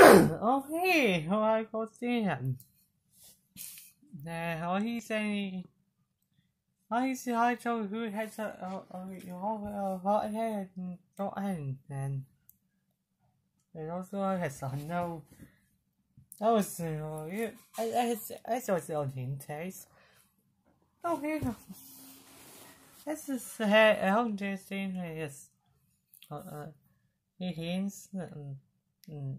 okay, well, I understand. Now, uh, what he's saying, what I told who has a, a, a, a hot head and don't and, and also has a no. That was, you know, it, I, I, I saw it's all in taste. Okay. This is how interesting it is. Uh, uh, it hints. Um, uh, mm, um, mm.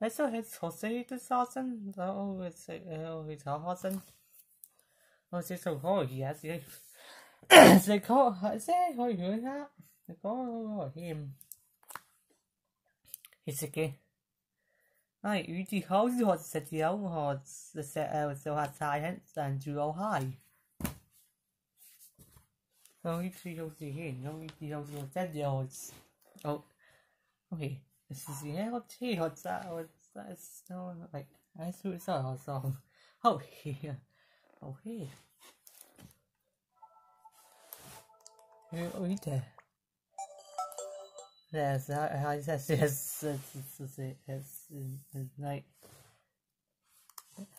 Wechselhausen, so it's Hausen. Nó sẽ sầu khó gì hả sẽ sẽ khó sẽ khó hiểu hả sẽ khó hỏi him. Thì sẽ kì ai ý thì khó gì họ sẽ thiếu họ sẽ sẽ sẽ hạt sai hết sàn chủ yếu hai không ít khi không gì hết không ít khi không gì sẽ điều ok nå ikke jo så sat de af. Oh, okay. This is the hell tea. What's that? What's that? It's still like I see it's all so. Oh here. Oh here. Here we there. Yes, I, I says yes, it's, it's, it's, it's, it's like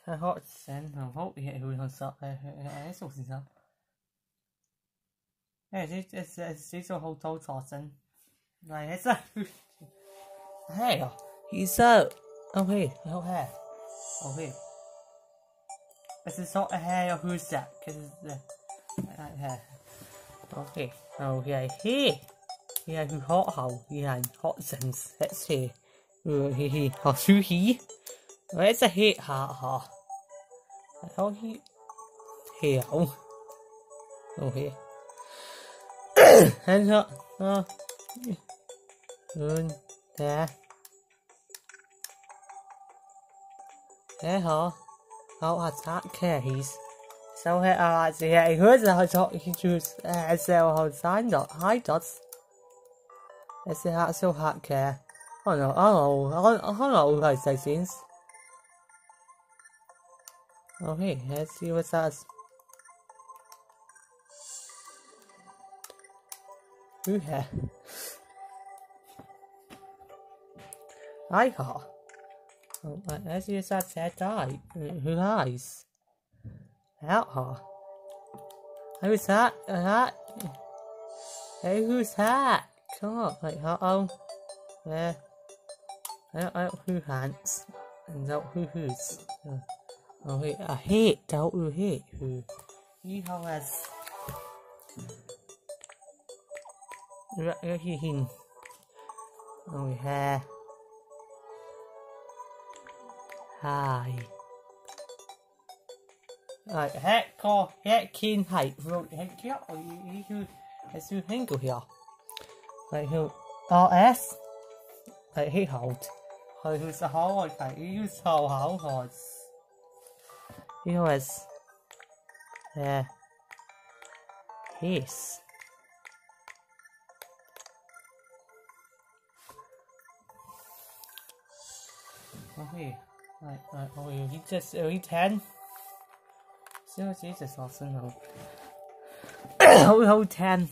a hot sen, I hope you who has up, I saw some. Yeah, it's, it's, it's, it's a total sen. Like, it's a. Hey, he's up. Oh, hey, oh, hey. Oh, hey. This is not a of who's that? Because it's the. Right hair. Okay. Oh, yeah, here. Yeah, who hot hole. Yeah, hot sense. Let's see. Oh, he, he. Oh, who he? Where's a hit heart, ha? Oh, he. Here. Oh. Oh, here. Hands up. Oh. There. Hạt sát case. Sau hệ à gì hệ hứa ra họ cho khi choose à sao họ sign dot high dots. Sẽ hạ siêu hạt kè. Oh no, oh no, oh no, like sections. Okay, let's see what's that. Who here? Oh, I got. Oh, as you said, said die. Who lies? Out Who's that? That? Hey, who's that? Come on, like, uh-oh. There. I don't know who hands. And not who who's. Oh, oh wait, I hate, don't who hate who. You has. Right, here. Oh, yeah. Hai. Rồi, hết co, hết kin hãy rồi hết kéo ở ý hư hết sư hình của hiểu Rồi hư OS Rồi hư hậu. Rồi hư sa hậu rồi? Phải ý hư sầu hậu rồi. EOS Yeah His Okay Right, oh, he just, oh, he 10. So, Jesus, awesome, no. oh, oh, 10.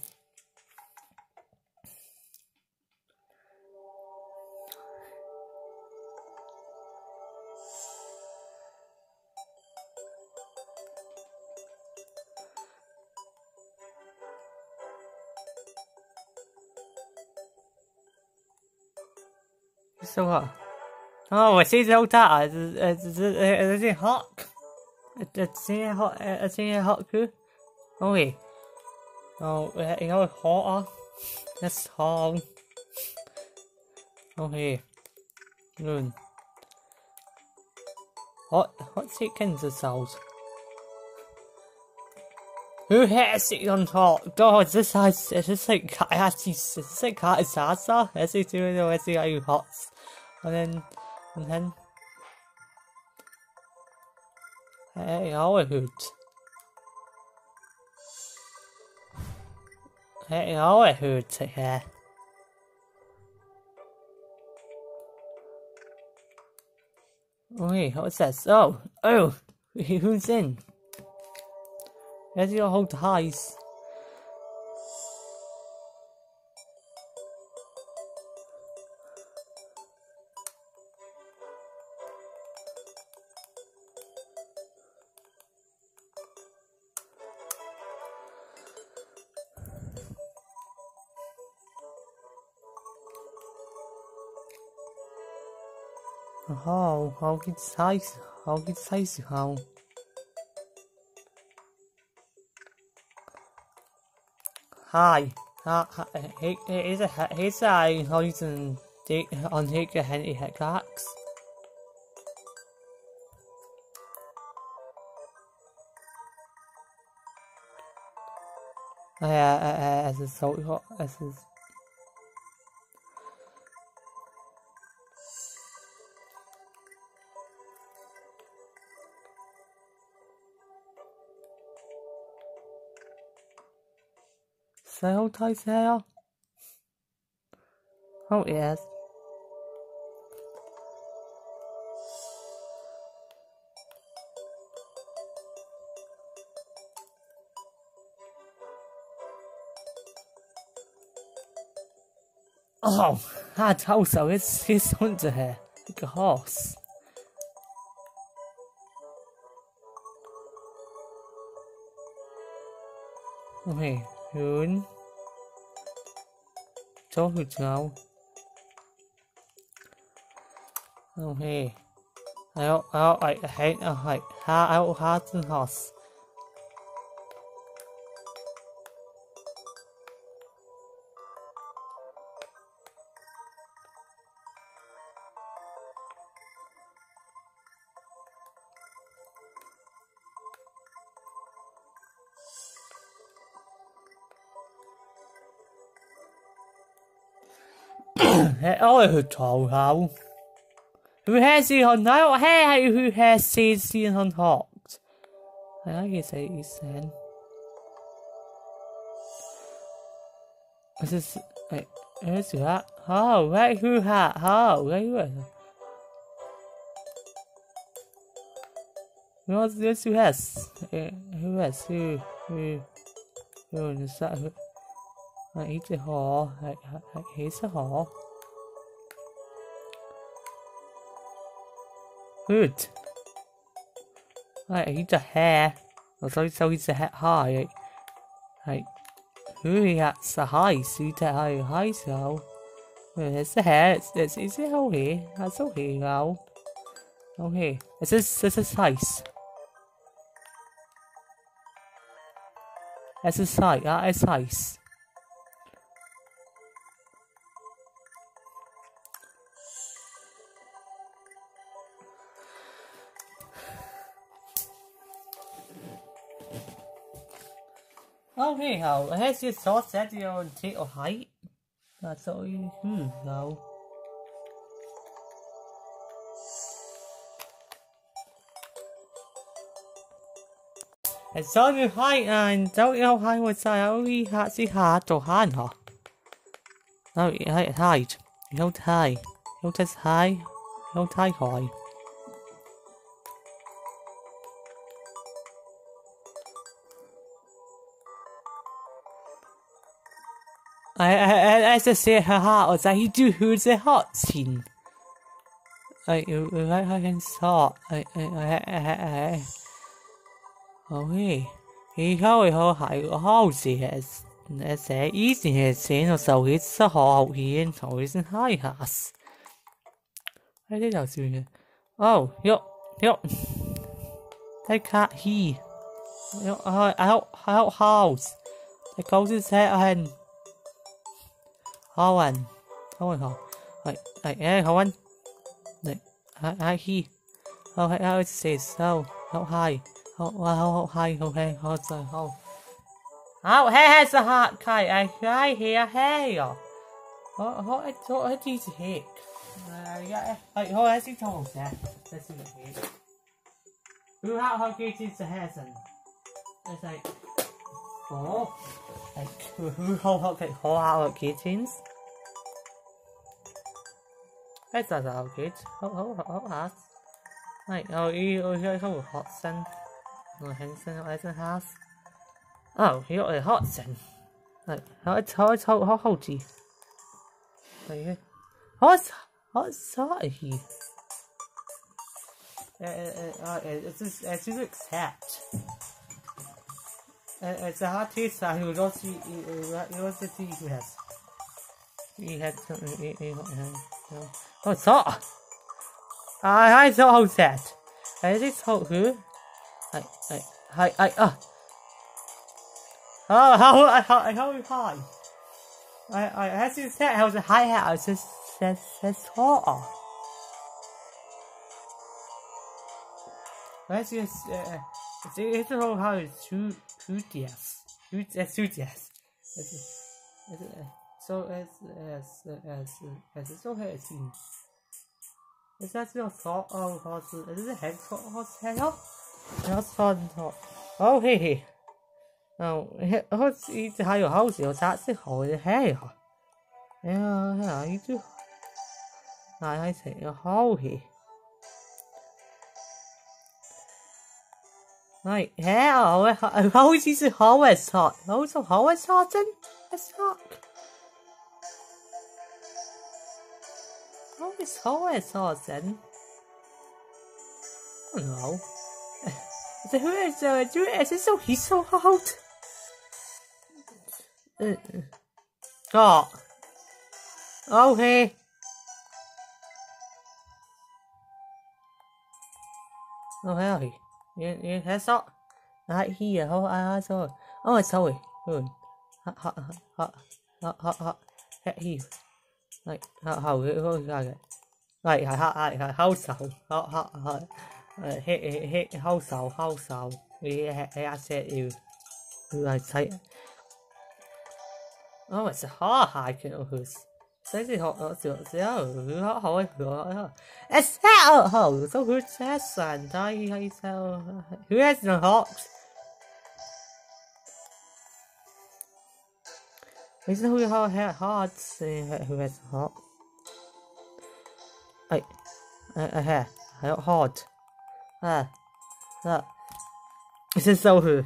So what? Oh, I see the that. Is it hot? Is it hot? Is it hot? Oh wait. Oh, you know hot. That's hot. Oh hey. Good. Hot, hot chickens are sold. Who has it on top? God, this has, is this like, actually, is this like cat is? Is it doing the way hot? And then and then Hey, overhood. Hey, overhood here. Wait, what's this? Oh, oh, who's in? Where's your whole ties? How? How es heiß? How geht's heiß? How? Hi. Ha, ha, he, is a he's a horizon on Higa Henry Hickax. Ja, äh, es ist so, es ist So tight. Oh yes. Oh, that also is his under here, like a horse. Okay. Yun. Chốt được không? Không hề. Áo áo ai hẹn ở hẹn ha áo ha tương horse. Oh, who told how? Who has he on now? Hey, who has seen seen on hawks? I guess I is then. This is wait, where's that? Oh, right, who hat? Oh, right, where? What's this? Who has? Uh, who has? Who? Who? Who is that? Who? Eat the hall. I, I, I hate the Good. Right, he's a hair. Oh, sorry, so he's a head high. Right. Who he has the high, he's a high, high, so. It's the hair. It's, it's, it's it okay. That's okay now. Okay. This is, this is size. This is size. That is size. Okay, how has your thoughts set your of height? That's all you hmm, no. It's all your height and don't know how much I only had to hard to hand her. No, height. You don't high. You don't high. You don't high I, I, I I say, haha, was I do who's the hot scene. I, I, I can start. I, I, I, I, I. Oh, hey. He hoi ho hai ho gì hết. Nó sẽ ý gì hết xin nó sau khi sẽ họ học hiện thổi xin hai I Ai I là gì nhỉ? Oh, yo, yo. I cat he. Yo, I, I, I, house. I goes his head and 好玩，好玩好，like like hey how on, like hi hi how how it says how how high, how how how high okay how so how how hey it's a hot kite I I hear hey oh what what what did you heck? Like how has he told that? That's in the head. Who how how good is the handsome? It's like oh. Like who who how how like how how kitchens? That's not how kids. How how how hot. Like oh you oh here how hot sun. No Henson Eisenhower. Oh, he got a hot sun. Like how it's how it's how how how gee. Like how's how's hot he? Uh, uh, it's just it's just accept. It's a hard taste. I will not see. You to see who has. He had something. Oh, it's hot. I I saw that. I just hope who. I I I I uh. Oh, how how how high? I I as you said, I was a high hat. I just says says hot. Let's uh, it's a whole house. Shoot, shoot, yes. Shoot, yes, shoot, it's, It's, it's, it's so as it's over it seems. Is that your thought oh, of horse? Is it a head for horse head up? Horse. Oh hey hey. Now horse It's how your house your that's the whole hair. Yeah yeah you do. I I say Oh, hey. Like yeah, how is this Horus Heart? Oh, it's a Horus Heart then? Let's talk. Oh, it's Horus Heart then? I don't know. so who is, uh, do, is this so he's so hot? Oh. Oh, hey. Oh, hell. You, you had salt right here. How I saw. Oh, sorry. Good. Hot, hot, hot, hot, hot, hot. Head here. Like, how, how, how, how, like, how, how, how, how, how, how, hit, hit, how, how, how, how. Yeah, I said you. You, I say. Oh, it's a hard hiking of his. 所以學我小時候好好講，一笑後都會出神低氣笑，佢一陣學。你真會好吃好食，佢一陣學。哎，哎哎嘿，還有 hot，啊啊，先收佢，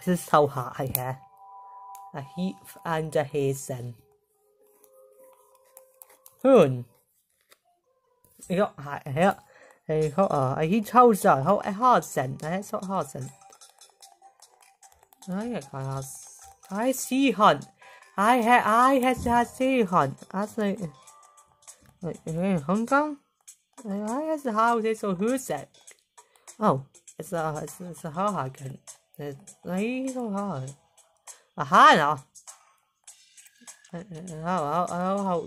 先收下係嘅，啊 he and his son。Hun. He got hurt. He got uh, he told her how hard sent. That's what hard sent. I guess I see hunt. I had I had I see hunt. I say like in Hong Kong. I guess how they so who said. Oh, it's a it's, it's a hard hard again. It's like so hard. A hard. 然后，然后，然后，然后，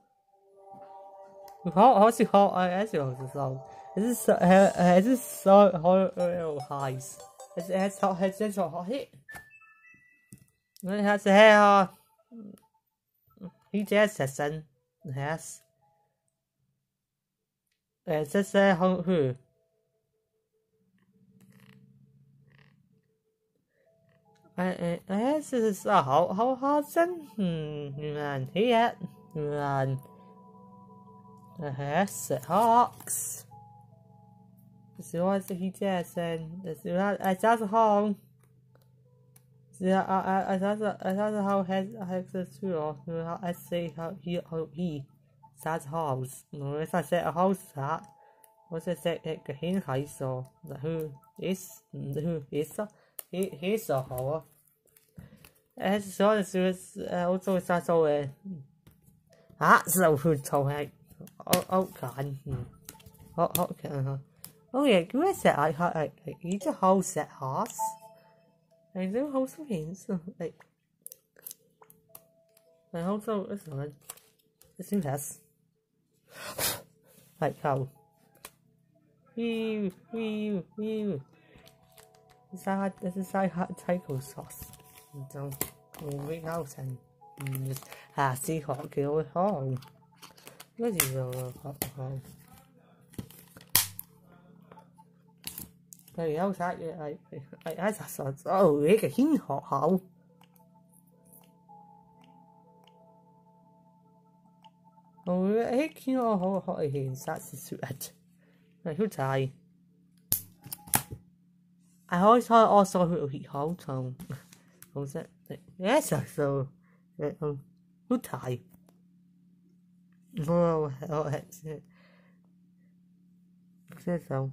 好好似好誒，還是好似收，還是收係係是收好好係，還是係收係真收好嘿，我哋還是係啊，依家實身係誒，即係好去。誒誒誒，事實上好好好真，嗯，唔難睇啊，唔難。Yes, it hawks. As if you dare, then. As as a whole, there are as as as a whole has has two or I say how he or he says holes. No, as I said a house that was a said it can high so the who is the who is a he he's a hole. As so as uh, also it's also a uh, that's the who told oh, oh god. Oh, oh okay. Uh-huh. Oh yeah, give me a set. I, I, I need a whole set horse. I do a whole set hands. Like, I hold also uh, it's not. It's in this. like how? Wee wee wee. Is that this is like hot taco sauce? Don't wait out and just ah see hot girl at home. cái gì giờ không không cái áo sai ai ai ai sợ sợ sợ ấy cái hình họ hậu ôi cái hình họ họ họ hiện sát sự thật này hút sai à, I always sao heard he hold on. Was that? sao sao? saw. Um, good time. Boa, That's Sessão.